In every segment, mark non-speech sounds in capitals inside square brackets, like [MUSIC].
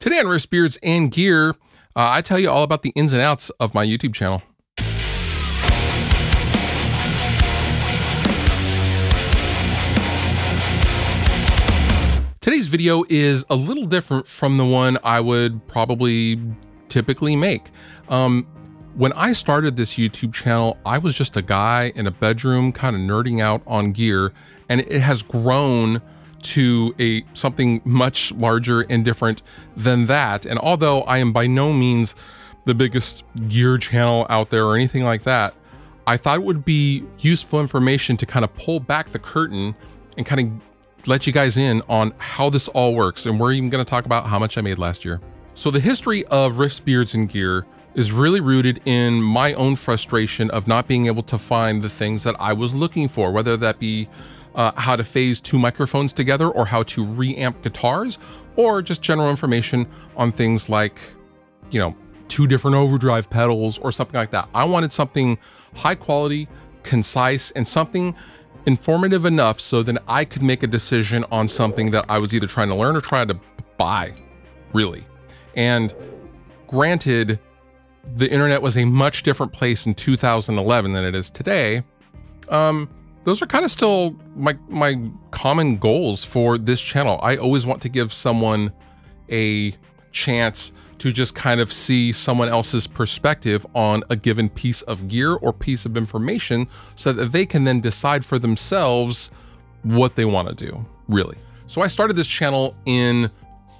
Today on Beards and Gear, uh, I tell you all about the ins and outs of my YouTube channel. Today's video is a little different from the one I would probably typically make. Um, when I started this YouTube channel, I was just a guy in a bedroom kind of nerding out on gear, and it has grown to a something much larger and different than that. And although I am by no means the biggest gear channel out there or anything like that, I thought it would be useful information to kind of pull back the curtain and kind of let you guys in on how this all works. And we're even going to talk about how much I made last year. So the history of Riffs, Beards, and Gear is really rooted in my own frustration of not being able to find the things that I was looking for, whether that be uh, how to phase two microphones together or how to reamp guitars or just general information on things like, you know, two different overdrive pedals or something like that. I wanted something high quality, concise, and something informative enough so that I could make a decision on something that I was either trying to learn or trying to buy, really. And granted, the internet was a much different place in 2011 than it is today. Um, those are kind of still my my common goals for this channel. I always want to give someone a chance to just kind of see someone else's perspective on a given piece of gear or piece of information so that they can then decide for themselves what they want to do, really. So I started this channel in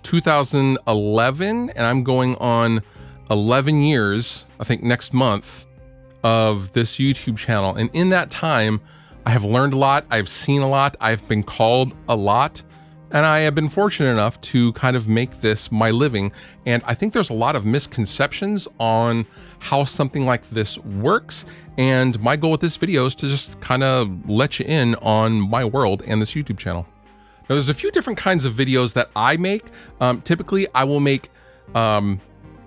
2011 and I'm going on 11 years, I think next month, of this YouTube channel. And in that time, I have learned a lot, I've seen a lot, I've been called a lot, and I have been fortunate enough to kind of make this my living. And I think there's a lot of misconceptions on how something like this works. And my goal with this video is to just kind of let you in on my world and this YouTube channel. Now, there's a few different kinds of videos that I make. Um, typically, I will make um,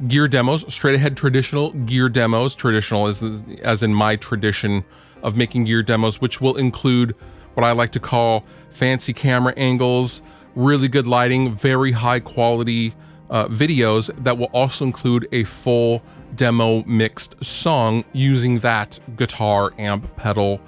gear demos, straight ahead traditional gear demos. Traditional as, as in my tradition of making gear demos, which will include what I like to call fancy camera angles, really good lighting, very high quality uh, videos that will also include a full demo mixed song using that guitar, amp, pedal,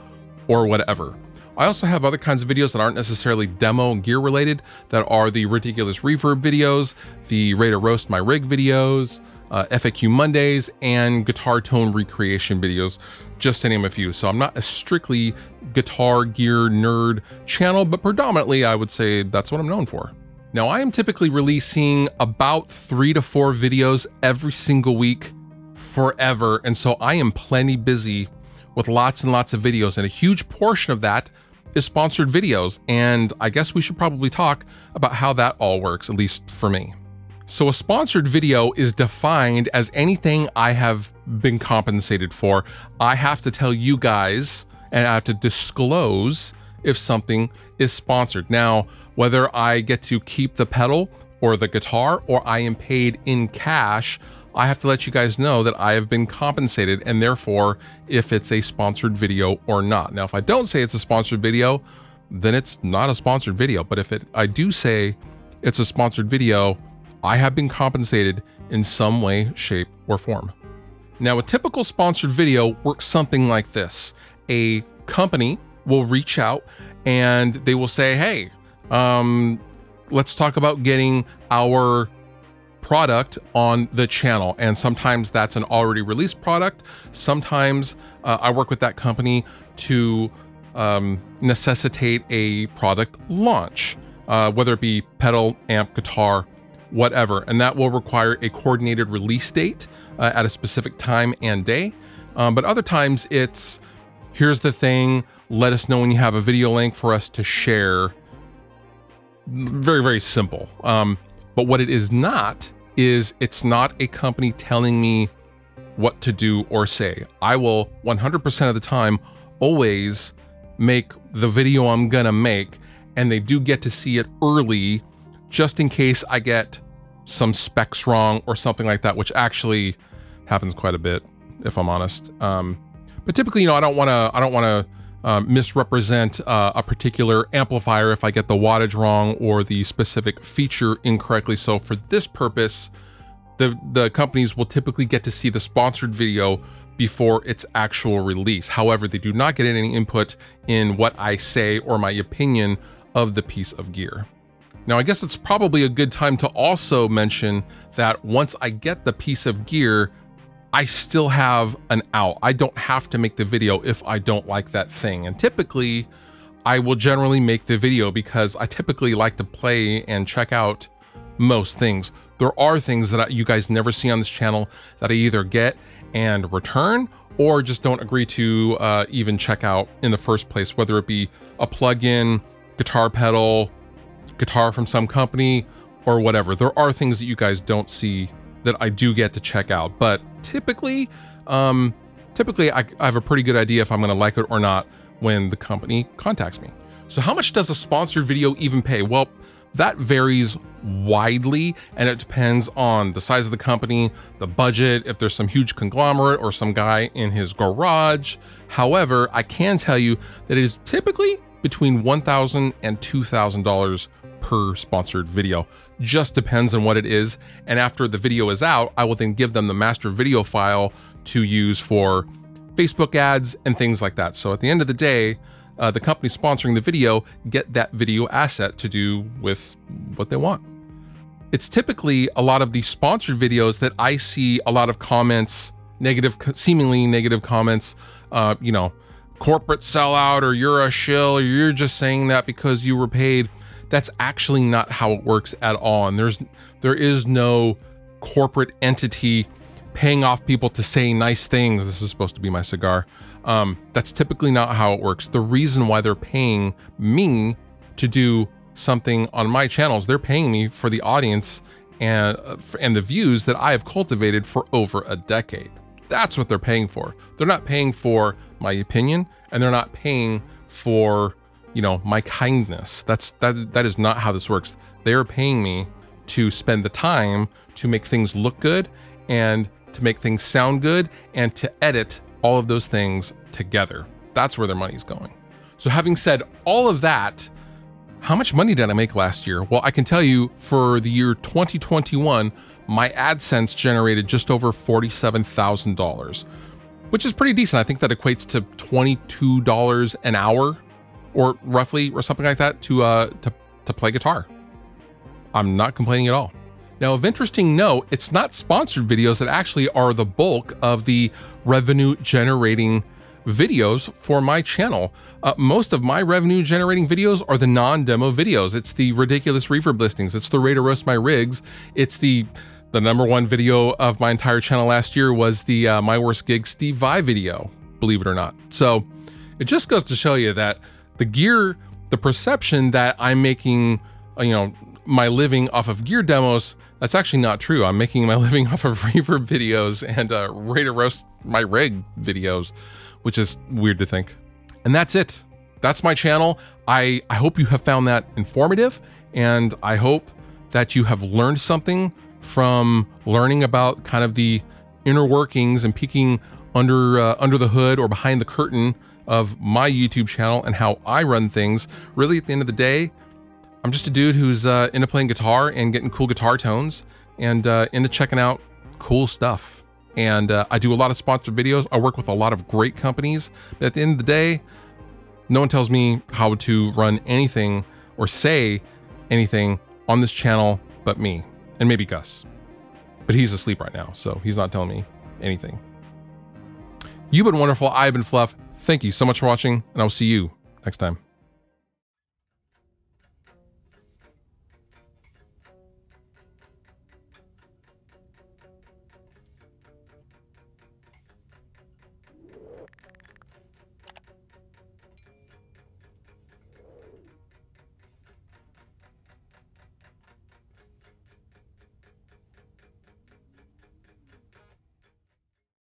or whatever. I also have other kinds of videos that aren't necessarily demo gear related that are the ridiculous reverb videos, the to Roast My Rig videos, uh, FAQ Mondays, and guitar tone recreation videos, just to name a few. So I'm not a strictly guitar gear nerd channel, but predominantly I would say that's what I'm known for. Now I am typically releasing about three to four videos every single week forever. And so I am plenty busy with lots and lots of videos and a huge portion of that is sponsored videos. And I guess we should probably talk about how that all works, at least for me. So a sponsored video is defined as anything I have been compensated for. I have to tell you guys and I have to disclose if something is sponsored. Now, whether I get to keep the pedal or the guitar or I am paid in cash, I have to let you guys know that I have been compensated and therefore if it's a sponsored video or not. Now, if I don't say it's a sponsored video, then it's not a sponsored video. But if it I do say it's a sponsored video, I have been compensated in some way, shape, or form. Now, a typical sponsored video works something like this. A company will reach out and they will say, hey, um, let's talk about getting our product on the channel. And sometimes that's an already released product. Sometimes uh, I work with that company to um, necessitate a product launch, uh, whether it be pedal, amp, guitar, whatever. And that will require a coordinated release date uh, at a specific time and day. Um, but other times it's here's the thing, let us know when you have a video link for us to share. Very, very simple. Um, but what it is not is it's not a company telling me what to do or say. I will 100% of the time always make the video I'm gonna make, and they do get to see it early just in case I get some specs wrong or something like that, which actually happens quite a bit, if I'm honest. Um, but typically, you know, I don't want to, I don't want uh, misrepresent uh, a particular amplifier if I get the wattage wrong or the specific feature incorrectly. So for this purpose, the, the companies will typically get to see the sponsored video before its actual release. However, they do not get any input in what I say or my opinion of the piece of gear. Now, I guess it's probably a good time to also mention that once I get the piece of gear, I still have an out. I don't have to make the video if I don't like that thing. And typically, I will generally make the video because I typically like to play and check out most things. There are things that you guys never see on this channel that I either get and return or just don't agree to uh, even check out in the first place, whether it be a plugin, guitar pedal, guitar from some company, or whatever. There are things that you guys don't see that I do get to check out, but typically, um, typically I, I have a pretty good idea if I'm gonna like it or not when the company contacts me. So how much does a sponsored video even pay? Well, that varies widely and it depends on the size of the company, the budget, if there's some huge conglomerate or some guy in his garage. However, I can tell you that it is typically between $1,000 and $2,000 per sponsored video. Just depends on what it is. And after the video is out, I will then give them the master video file to use for Facebook ads and things like that. So at the end of the day, uh, the company sponsoring the video get that video asset to do with what they want. It's typically a lot of the sponsored videos that I see a lot of comments, negative, seemingly negative comments, uh, you know, corporate sellout or you're a shill or you're just saying that because you were paid. That's actually not how it works at all. And there's there is no corporate entity paying off people to say nice things. This is supposed to be my cigar. Um, that's typically not how it works. The reason why they're paying me to do something on my channels, they're paying me for the audience and uh, and the views that I have cultivated for over a decade. That's what they're paying for. They're not paying for my opinion, and they're not paying for you know my kindness. That's that that is not how this works. They are paying me to spend the time to make things look good and to make things sound good and to edit all of those things together. That's where their money's going. So, having said all of that, how much money did I make last year? Well, I can tell you for the year 2021, my AdSense generated just over $47,000, which is pretty decent. I think that equates to $22 an hour or roughly or something like that to uh to to play guitar. I'm not complaining at all. Now, of interesting note, it's not sponsored videos that actually are the bulk of the revenue generating videos for my channel. Uh, most of my revenue generating videos are the non-demo videos. It's the ridiculous reverb listings. It's the way to roast my rigs. It's the the number one video of my entire channel last year was the uh, my worst gig Steve Vai video, believe it or not. So it just goes to show you that the gear, the perception that I'm making, uh, you know, my living off of gear demos, that's actually not true. I'm making my [LAUGHS] living off of reverb videos and uh, to Roast my rig videos, which is weird to think. And that's it. That's my channel. I, I hope you have found that informative and I hope that you have learned something from learning about kind of the inner workings and peeking under uh, under the hood or behind the curtain of my YouTube channel and how I run things. Really, at the end of the day, I'm just a dude who's uh, into playing guitar and getting cool guitar tones and uh, into checking out cool stuff. And uh, I do a lot of sponsored videos. I work with a lot of great companies. But at the end of the day, no one tells me how to run anything or say anything on this channel but me and maybe Gus. But he's asleep right now, so he's not telling me anything. You've been wonderful. I've been Fluff. Thank you so much for watching, and I'll see you next time.